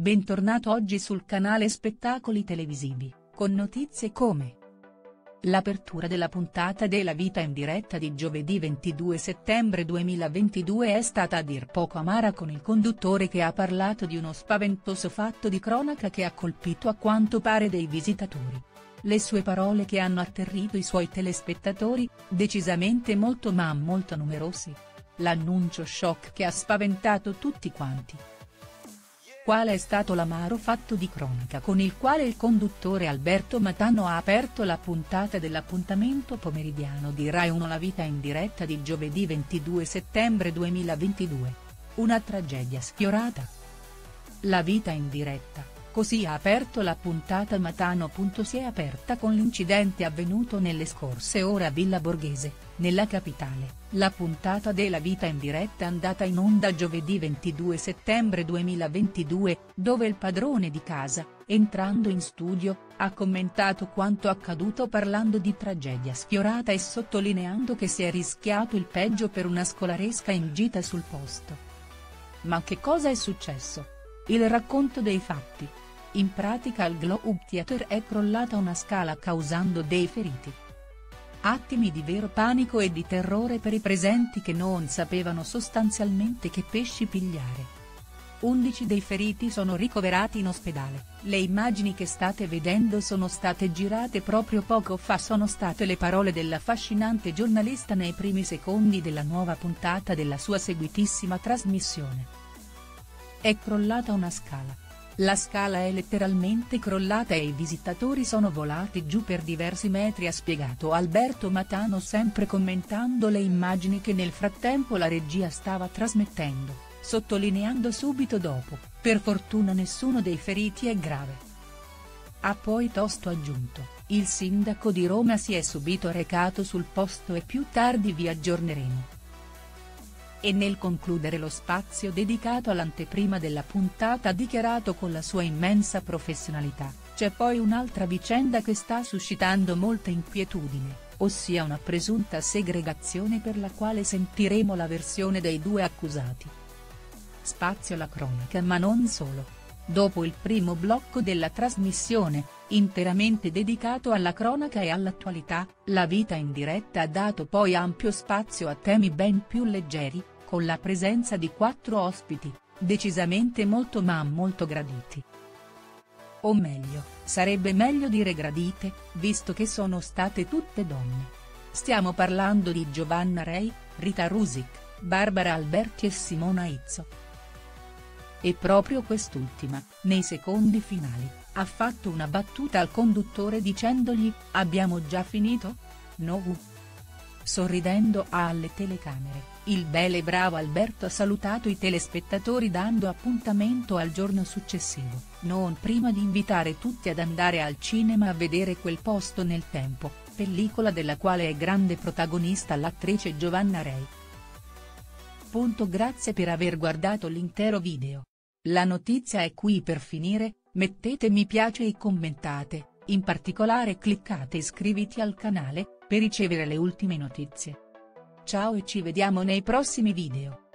Bentornato oggi sul canale Spettacoli Televisivi, con notizie come L'apertura della puntata della vita in diretta di giovedì 22 settembre 2022 è stata a dir poco amara con il conduttore che ha parlato di uno spaventoso fatto di cronaca che ha colpito a quanto pare dei visitatori. Le sue parole che hanno atterrito i suoi telespettatori, decisamente molto ma molto numerosi. L'annuncio shock che ha spaventato tutti quanti quale è stato l'amaro fatto di cronaca con il quale il conduttore Alberto Matano ha aperto la puntata dell'appuntamento pomeridiano di Rai 1 La vita in diretta di giovedì 22 settembre 2022. Una tragedia sfiorata. La vita in diretta, così ha aperto la puntata Matano. Si è aperta con l'incidente avvenuto nelle scorse ore a Villa Borghese nella capitale, la puntata della vita in diretta andata in onda giovedì 22 settembre 2022, dove il padrone di casa, entrando in studio, ha commentato quanto accaduto parlando di tragedia sfiorata e sottolineando che si è rischiato il peggio per una scolaresca in gita sul posto. Ma che cosa è successo? Il racconto dei fatti. In pratica al Globe Theatre è crollata una scala causando dei feriti. Attimi di vero panico e di terrore per i presenti che non sapevano sostanzialmente che pesci pigliare. 11 dei feriti sono ricoverati in ospedale, le immagini che state vedendo sono state girate proprio poco fa sono state le parole dell'affascinante giornalista nei primi secondi della nuova puntata della sua seguitissima trasmissione. È crollata una scala la scala è letteralmente crollata e i visitatori sono volati giù per diversi metri ha spiegato Alberto Matano sempre commentando le immagini che nel frattempo la regia stava trasmettendo, sottolineando subito dopo, per fortuna nessuno dei feriti è grave. Ha poi tosto aggiunto, il sindaco di Roma si è subito recato sul posto e più tardi vi aggiorneremo e nel concludere lo spazio dedicato all'anteprima della puntata ha dichiarato con la sua immensa professionalità, c'è poi un'altra vicenda che sta suscitando molta inquietudine, ossia una presunta segregazione per la quale sentiremo la versione dei due accusati. Spazio alla cronaca ma non solo. Dopo il primo blocco della trasmissione, interamente dedicato alla cronaca e all'attualità, la vita in diretta ha dato poi ampio spazio a temi ben più leggeri, con la presenza di quattro ospiti, decisamente molto ma molto graditi. O meglio, sarebbe meglio dire gradite, visto che sono state tutte donne. Stiamo parlando di Giovanna Rei, Rita Rusic, Barbara Alberti e Simona Izzo. E proprio quest'ultima, nei secondi finali, ha fatto una battuta al conduttore dicendogli, abbiamo già finito? No. Sorridendo alle telecamere, il bel e bravo Alberto ha salutato i telespettatori dando appuntamento al giorno successivo, non prima di invitare tutti ad andare al cinema a vedere quel posto nel tempo, pellicola della quale è grande protagonista l'attrice Giovanna Rei. Punto grazie per aver guardato l'intero video. La notizia è qui per finire, mettete mi piace e commentate, in particolare cliccate iscriviti al canale, per ricevere le ultime notizie. Ciao e ci vediamo nei prossimi video.